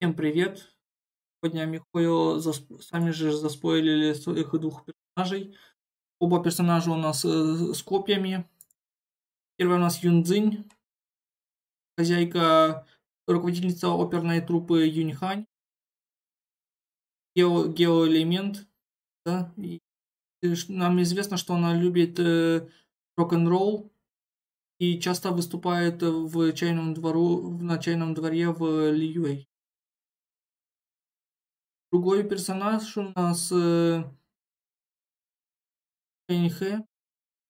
Всем привет! Сегодня Михаил засп... сами же заспойлили своих двух персонажей. Оба персонажа у нас э, с копьями. Первый у нас Юнцзинь, хозяйка, руководительница оперной труппы Юньхань. Гео, геоэлемент. Да? И нам известно, что она любит э, рок-н-ролл и часто выступает в чайном двору, на чайном дворе в Лиюэй. Другой персонаж у нас э, Шэньхэ.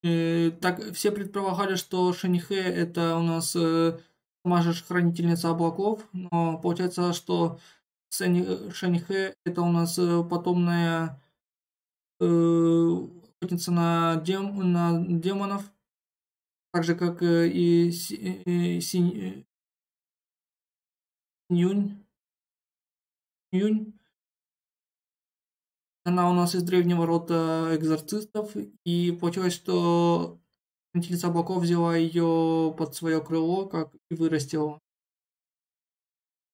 Э, так, все предполагали, что Шэньхэ это у нас э, сама хранительница облаков, но получается, что Шэньхэ это у нас э, потомная э, на, дем, на демонов, так же как э, и Синь Юнь. Юнь. Она у нас из древнего рода экзорцистов, и получилось, что Хранительница облаков взяла ее под свое крыло, как и вырастила.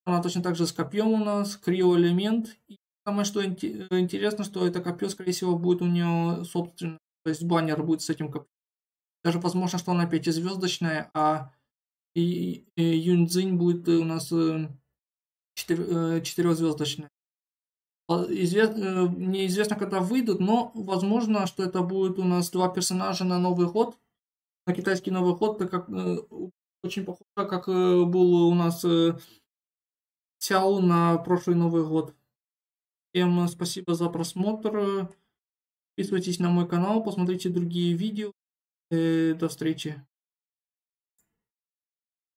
Она точно так же с копьем у нас, криоэлемент. И самое что интересно, что это копье, скорее всего, будет у нее собственное. То есть баннер будет с этим копьем. Даже возможно, что она пятизвездочная, а и, и Юньцзинь будет у нас э, четыре, э, четырехзвездочная. Извест... Э, неизвестно, когда выйдут, но возможно, что это будет у нас два персонажа на Новый год. На китайский Новый год, так как э, очень похоже, как э, был у нас Сяо на прошлый Новый год. Всем спасибо за просмотр. Подписывайтесь на мой канал, посмотрите другие видео. До встречи.